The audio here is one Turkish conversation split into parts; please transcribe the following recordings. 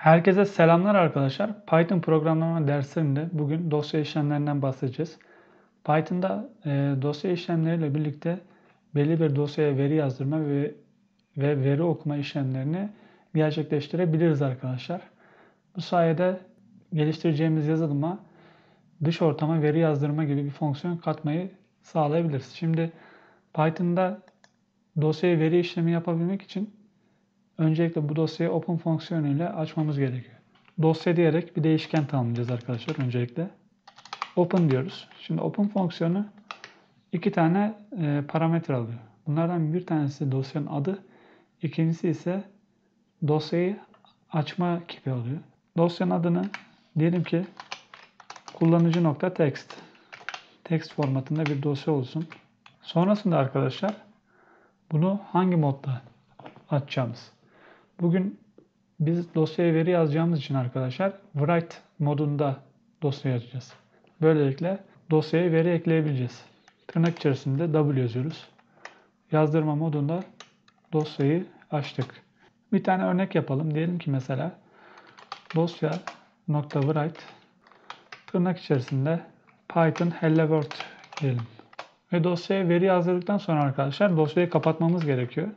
Herkese selamlar arkadaşlar. Python programlama derslerinde bugün dosya işlemlerinden bahsedeceğiz. Python'da e, dosya işlemleriyle birlikte belli bir dosyaya veri yazdırma ve, ve veri okuma işlemlerini gerçekleştirebiliriz arkadaşlar. Bu sayede geliştireceğimiz yazılıma dış ortama veri yazdırma gibi bir fonksiyon katmayı sağlayabiliriz. Şimdi Python'da dosyaya veri işlemi yapabilmek için Öncelikle bu dosyayı open fonksiyonu ile açmamız gerekiyor. Dosya diyerek bir değişken tanımlayacağız arkadaşlar öncelikle. Open diyoruz. Şimdi open fonksiyonu iki tane e, parametre alıyor. Bunlardan bir tanesi dosyanın adı, ikincisi ise dosyayı açma kipi alıyor. Dosyanın adını diyelim ki kullanıcı nokta text. Text formatında bir dosya olsun. Sonrasında arkadaşlar bunu hangi modda açacağımız. Bugün biz dosyaya veri yazacağımız için arkadaşlar write modunda dosya yazacağız. Böylelikle dosyaya veri ekleyebileceğiz. Tırnak içerisinde W yazıyoruz. Yazdırma modunda dosyayı açtık. Bir tane örnek yapalım. Diyelim ki mesela dosya nokta write tırnak içerisinde Python hello world diyelim. Ve dosyaya veri yazdırdıktan sonra arkadaşlar dosyayı kapatmamız gerekiyor.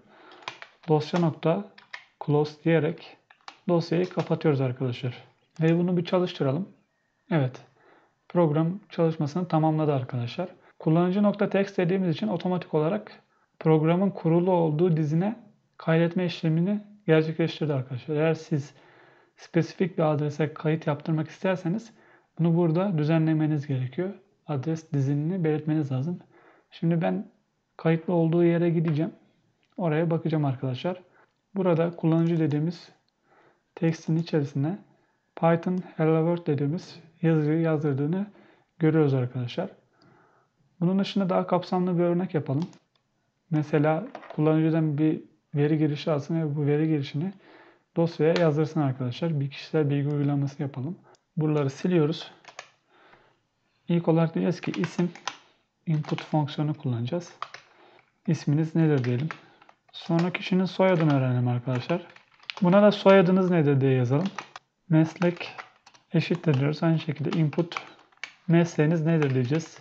Dosya nokta close diyerek dosyayı kapatıyoruz arkadaşlar. Ve bunu bir çalıştıralım. Evet. Program çalışmasını tamamladı arkadaşlar. Kullanıcı nokta text dediğimiz için otomatik olarak programın kurulu olduğu dizine kaydetme işlemini gerçekleştirdi arkadaşlar. Eğer siz spesifik bir adrese kayıt yaptırmak isterseniz bunu burada düzenlemeniz gerekiyor. Adres dizinini belirtmeniz lazım. Şimdi ben kayıtlı olduğu yere gideceğim. Oraya bakacağım arkadaşlar. Burada kullanıcı dediğimiz tekstin içerisine Python Hello World dediğimiz yazıyı yazdırdığını görüyoruz arkadaşlar. Bunun dışında daha kapsamlı bir örnek yapalım. Mesela kullanıcıdan bir veri girişi alsın ve bu veri girişini dosyaya yazdırsın arkadaşlar. Bir kişisel bilgi uygulaması yapalım. Buraları siliyoruz. İlk olarak diyeceğiz ki isim input fonksiyonu kullanacağız. İsminiz nedir diyelim. Sonra kişinin soyadını öğrenelim arkadaşlar. Buna da soyadınız nedir diye yazalım. Meslek eşittir diyoruz. Aynı şekilde input mesleğiniz nedir diyeceğiz.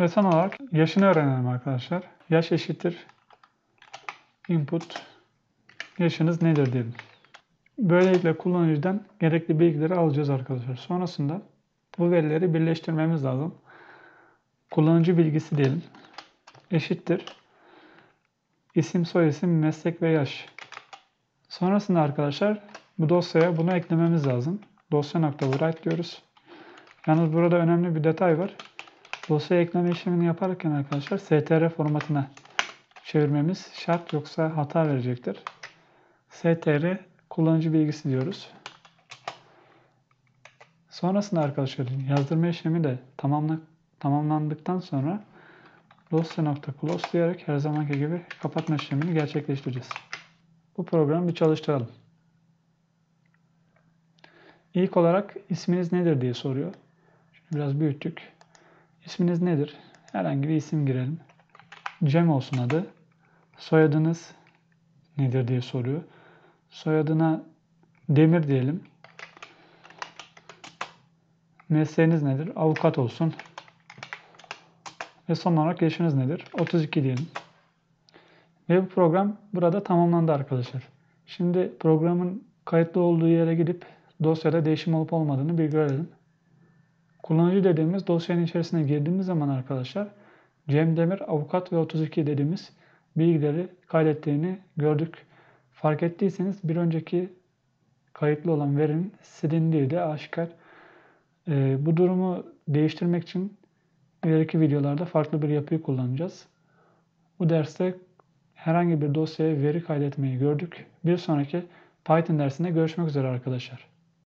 Ve son olarak yaşını öğrenelim arkadaşlar. Yaş eşittir input yaşınız nedir diyelim. Böylelikle kullanıcıdan gerekli bilgileri alacağız arkadaşlar. Sonrasında bu verileri birleştirmemiz lazım. Kullanıcı bilgisi diyelim. Eşittir isim, soyisim, meslek ve yaş. Sonrasında arkadaşlar bu dosyaya bunu eklememiz lazım. Dosya.write diyoruz. Yalnız burada önemli bir detay var. Dosya ekleme işlemini yaparken arkadaşlar str formatına çevirmemiz şart yoksa hata verecektir. str kullanıcı bilgisi diyoruz. Sonrasında arkadaşlar yazdırma işlemi de tamamla, tamamlandıktan sonra dosya.close diyerek her zamanki gibi kapatma işlemini gerçekleştireceğiz. Bu programı bir çalıştıralım. İlk olarak isminiz nedir diye soruyor. Şimdi biraz büyüttük. İsminiz nedir? Herhangi bir isim girelim. Cem olsun adı. Soyadınız nedir diye soruyor. Soyadına Demir diyelim. Mesleğiniz nedir? Avukat olsun. Ve son olarak yaşınız nedir? 32 diyelim. Ve bu program burada tamamlandı arkadaşlar. Şimdi programın kayıtlı olduğu yere gidip dosyada değişim olup olmadığını bir görelim. Kullanıcı dediğimiz dosyanın içerisine girdiğimiz zaman arkadaşlar Cem Demir avukat ve 32 dediğimiz bilgileri kaydettiğini gördük. Fark ettiyseniz bir önceki kayıtlı olan verinin silindiği de aşikar. Ee, bu durumu değiştirmek için İleriki videolarda farklı bir yapıyı kullanacağız. Bu derste herhangi bir dosyaya veri kaydetmeyi gördük. Bir sonraki Python dersinde görüşmek üzere arkadaşlar.